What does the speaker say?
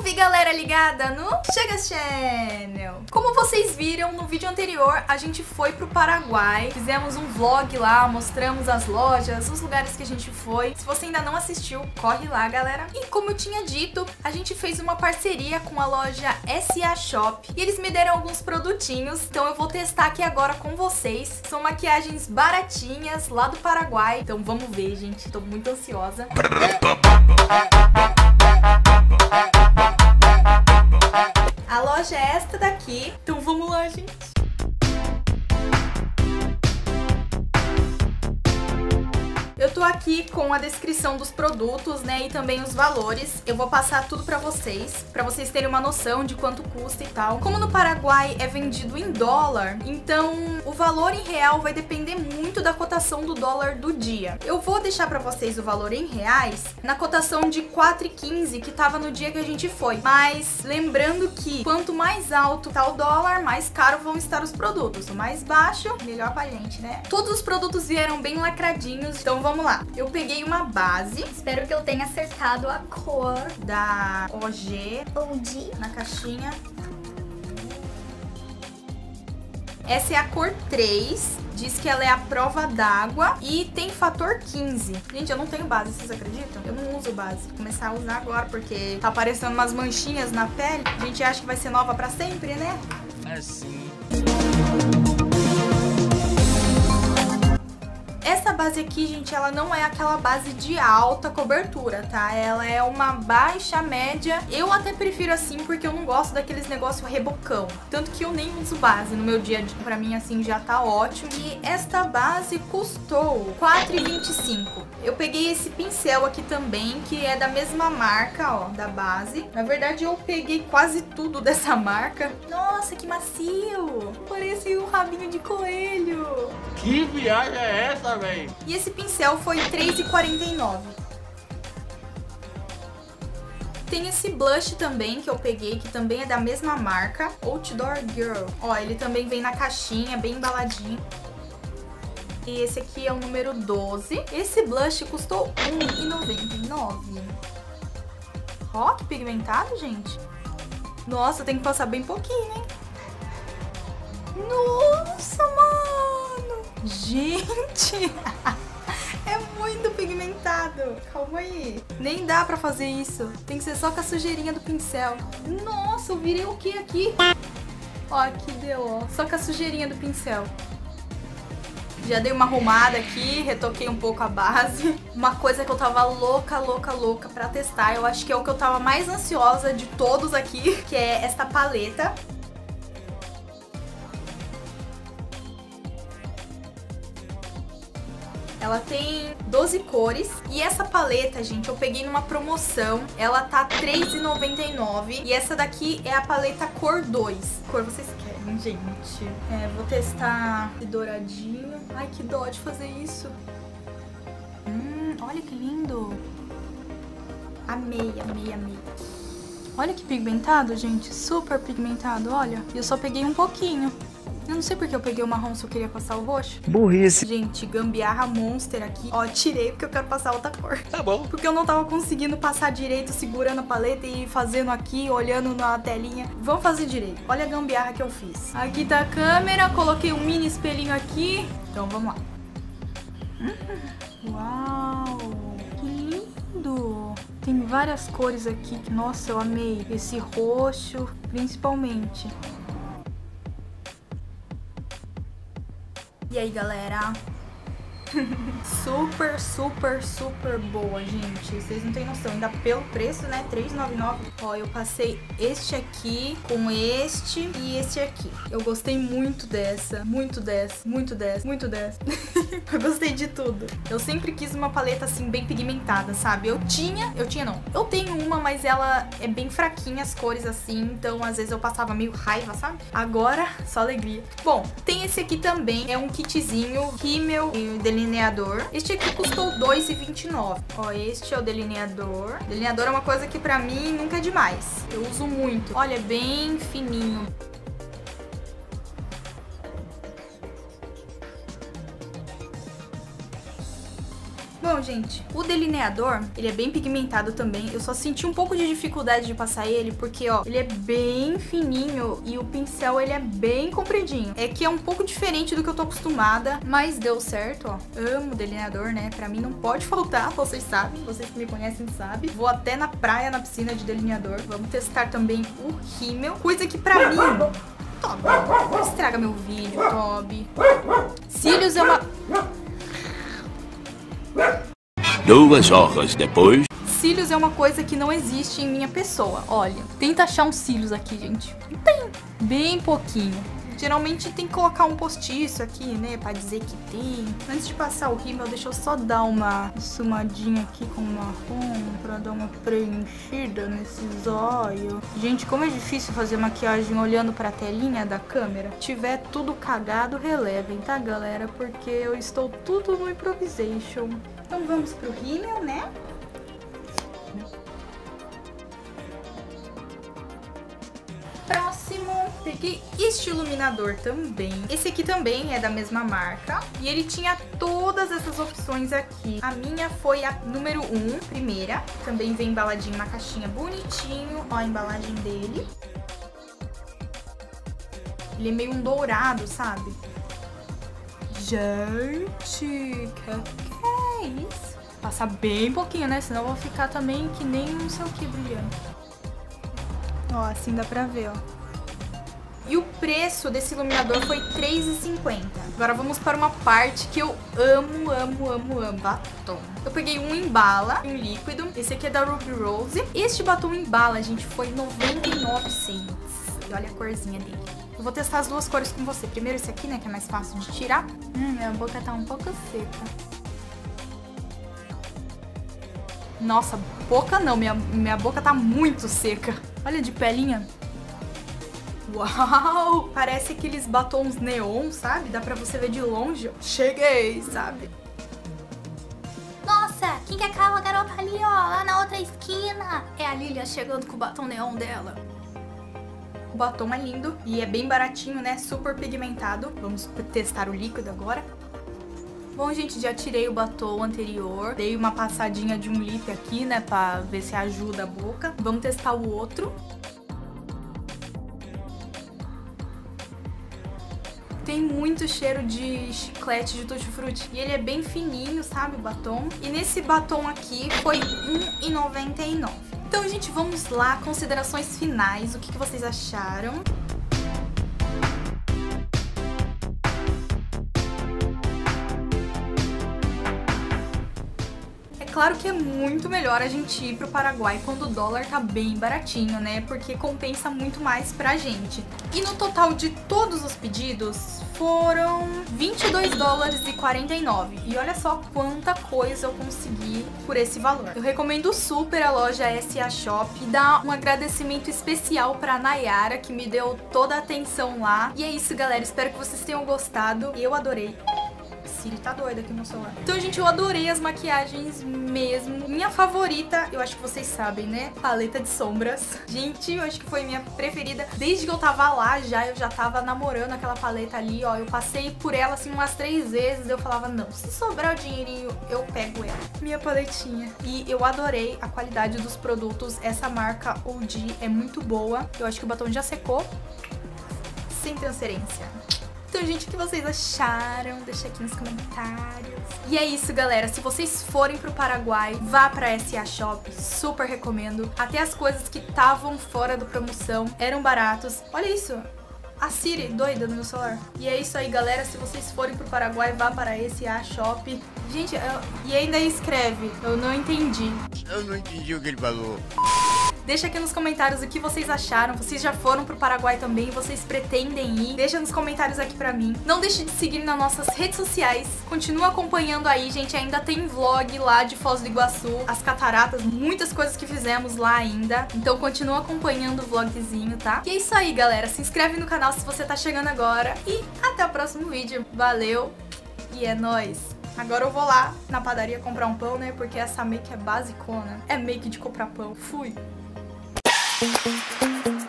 Salve galera ligada no Chega Channel! Como vocês viram no vídeo anterior, a gente foi pro Paraguai, fizemos um vlog lá, mostramos as lojas, os lugares que a gente foi. Se você ainda não assistiu, corre lá galera. E como eu tinha dito, a gente fez uma parceria com a loja SA Shop e eles me deram alguns produtinhos, então eu vou testar aqui agora com vocês. São maquiagens baratinhas lá do Paraguai, então vamos ver gente, tô muito ansiosa. É esta daqui, então vamos lá, gente. Aqui com a descrição dos produtos, né, e também os valores. Eu vou passar tudo pra vocês, pra vocês terem uma noção de quanto custa e tal. Como no Paraguai é vendido em dólar, então o valor em real vai depender muito da cotação do dólar do dia. Eu vou deixar pra vocês o valor em reais na cotação de 4,15 que tava no dia que a gente foi. Mas lembrando que quanto mais alto tá o dólar, mais caro vão estar os produtos. O mais baixo, melhor pra gente, né? Todos os produtos vieram bem lacradinhos, então vamos vamos lá. Eu peguei uma base. Espero que eu tenha acertado a cor da OG. OG. Na caixinha. Essa é a cor 3. Diz que ela é a prova d'água e tem fator 15. Gente, eu não tenho base, vocês acreditam? Eu não uso base. Vou começar a usar agora porque tá aparecendo umas manchinhas na pele. A gente acha que vai ser nova pra sempre, né? É sim. base aqui, gente, ela não é aquela base de alta cobertura, tá? Ela é uma baixa, média. Eu até prefiro assim porque eu não gosto daqueles negócios rebocão. Tanto que eu nem uso base no meu dia a dia. Pra mim, assim, já tá ótimo. E esta base custou R$4,25. Eu peguei esse pincel aqui também, que é da mesma marca, ó, da base. Na verdade, eu peguei quase tudo dessa marca. Nossa, que macio! Parece um rabinho de coelho. Que viagem é essa, velho? E esse pincel foi R$3,49. Tem esse blush também que eu peguei, que também é da mesma marca, Outdoor Girl. Ó, ele também vem na caixinha, bem embaladinho. E esse aqui é o número 12. Esse blush custou R$1,99. Ó, que pigmentado, gente. Nossa, tem que passar bem pouquinho, hein? Nossa, mano! Gente! É muito pigmentado. Calma aí. Nem dá pra fazer isso. Tem que ser só com a sujeirinha do pincel. Nossa, eu virei o que aqui? Ó, aqui deu, ó. Só com a sujeirinha do pincel. Já dei uma arrumada aqui, retoquei um pouco a base. Uma coisa que eu tava louca, louca, louca pra testar. Eu acho que é o que eu tava mais ansiosa de todos aqui, que é esta paleta. Ela tem 12 cores. E essa paleta, gente, eu peguei numa promoção. Ela tá R$3,99. E essa daqui é a paleta cor 2. Cor vocês querem, gente. É, vou testar esse douradinho. Ai, que dó de fazer isso. Hum, olha que lindo. Amei, amei, amei. Olha que pigmentado, gente. Super pigmentado, olha. E eu só peguei um pouquinho. Eu não sei porque eu peguei o marrom se eu queria passar o roxo. Burrice. Gente, gambiarra monster aqui. Ó, tirei porque eu quero passar outra cor. Tá bom. Porque eu não tava conseguindo passar direito segurando a paleta e fazendo aqui, olhando na telinha. Vamos fazer direito. Olha a gambiarra que eu fiz. Aqui tá a câmera, coloquei um mini espelhinho aqui. Então vamos lá. Hum, uau, que lindo. Tem várias cores aqui. Nossa, eu amei. Esse roxo, principalmente. E aí, galera? Super, super, super boa, gente. Vocês não têm noção. Ainda pelo preço, né? R$3,99. Ó, eu passei este aqui com este e este aqui. Eu gostei muito dessa. Muito dessa. Muito dessa. Muito dessa. eu gostei de tudo. Eu sempre quis uma paleta, assim, bem pigmentada, sabe? Eu tinha... Eu tinha, não. Eu tenho uma, mas ela é bem fraquinha, as cores, assim. Então, às vezes, eu passava meio raiva, sabe? Agora, só alegria. Bom, tem esse aqui também. É um kitzinho rímel e. Este aqui custou R$2,29. Ó, este é o delineador. Delineador é uma coisa que pra mim nunca é demais. Eu uso muito. Olha, é bem fininho. Bom, gente, o delineador, ele é bem pigmentado também. Eu só senti um pouco de dificuldade de passar ele, porque, ó, ele é bem fininho e o pincel, ele é bem compridinho. É que é um pouco diferente do que eu tô acostumada, mas deu certo, ó. Amo delineador, né? Pra mim não pode faltar, vocês sabem. Vocês que me conhecem sabem. Vou até na praia, na piscina de delineador. Vamos testar também o rímel. Coisa que pra mim... Toby, estraga meu vídeo, Toby. Cílios é uma... Duas horas depois. Cílios é uma coisa que não existe em minha pessoa. Olha, tenta achar uns cílios aqui, gente. Não tem. Bem pouquinho. Geralmente tem que colocar um postiço aqui, né, pra dizer que tem. Antes de passar o rímel, deixa eu só dar uma sumadinha aqui com marrom pra dar uma preenchida nesses olhos. Gente, como é difícil fazer maquiagem olhando pra telinha da câmera. Se tiver tudo cagado, relevem, tá, galera? Porque eu estou tudo no improvisation. Então vamos pro rímel, né? Próximo, peguei este iluminador também. Esse aqui também é da mesma marca. E ele tinha todas essas opções aqui. A minha foi a número 1, primeira. Também vem embaladinho na caixinha bonitinho. Ó a embalagem dele. Ele é meio um dourado, sabe? Gente, que é isso? Passar bem pouquinho, né? Senão eu vou ficar também que nem não sei o que brilhando. Ó, assim dá pra ver, ó. E o preço desse iluminador foi R$3,50. Agora vamos para uma parte que eu amo, amo, amo, amo. Batom. Eu peguei um em bala, um líquido. Esse aqui é da Ruby Rose. Este batom em bala, gente, foi 99 cents. E olha a corzinha dele. Eu vou testar as duas cores com você. Primeiro esse aqui, né, que é mais fácil de tirar. Hum, minha boca tá um pouco seca. Nossa, boca não, minha, minha boca tá muito seca. Olha de pelinha. Uau! Parece aqueles batons neon, sabe? Dá pra você ver de longe. Cheguei, sabe? Nossa, quem que é aquela garota ali, ó? Lá na outra esquina. É a Lilia chegando com o batom neon dela. O batom é lindo e é bem baratinho, né? Super pigmentado. Vamos testar o líquido agora. Bom, gente, já tirei o batom anterior. Dei uma passadinha de um lip aqui, né? Pra ver se ajuda a boca. Vamos testar o outro. Tem muito cheiro de chiclete de tutti-frutti. E ele é bem fininho, sabe, o batom. E nesse batom aqui foi R$1,99. Então, gente, vamos lá. Considerações finais. O que, que vocês acharam? Claro que é muito melhor a gente ir pro Paraguai quando o dólar tá bem baratinho, né? Porque compensa muito mais pra gente. E no total de todos os pedidos foram 22 dólares e 49. E olha só quanta coisa eu consegui por esse valor. Eu recomendo super a loja SA Shop e dar um agradecimento especial pra Nayara, que me deu toda a atenção lá. E é isso, galera. Espero que vocês tenham gostado. Eu adorei. Siri tá doida aqui no celular. Então, gente, eu adorei as maquiagens mesmo. Minha favorita, eu acho que vocês sabem, né? Paleta de sombras. Gente, eu acho que foi minha preferida. Desde que eu tava lá já, eu já tava namorando aquela paleta ali, ó. Eu passei por ela, assim, umas três vezes. Eu falava, não, se sobrar o dinheirinho, eu pego ela. Minha paletinha. E eu adorei a qualidade dos produtos. Essa marca OG é muito boa. Eu acho que o batom já secou. Sem transferência. Então, gente, o que vocês acharam? Deixa aqui nos comentários. E é isso, galera. Se vocês forem pro Paraguai, vá pra SA Shop. Super recomendo. Até as coisas que estavam fora da promoção eram baratos. Olha isso. A Siri, doida no meu celular. E é isso aí, galera. Se vocês forem pro Paraguai, vá para esse A Shop. Gente, eu... e ainda escreve. Eu não entendi. Eu não entendi o que ele falou. Deixa aqui nos comentários o que vocês acharam. Vocês já foram pro Paraguai também? Vocês pretendem ir? Deixa nos comentários aqui pra mim. Não deixe de seguir nas nossas redes sociais. Continua acompanhando aí, gente. Ainda tem vlog lá de Foz do Iguaçu, as cataratas, muitas coisas que fizemos lá ainda. Então continua acompanhando o vlogzinho, tá? E é isso aí, galera. Se inscreve no canal se você tá chegando agora. E até o próximo vídeo. Valeu e é nóis! Agora eu vou lá na padaria comprar um pão, né? Porque essa make é basicona. É make de comprar pão. Fui! thank you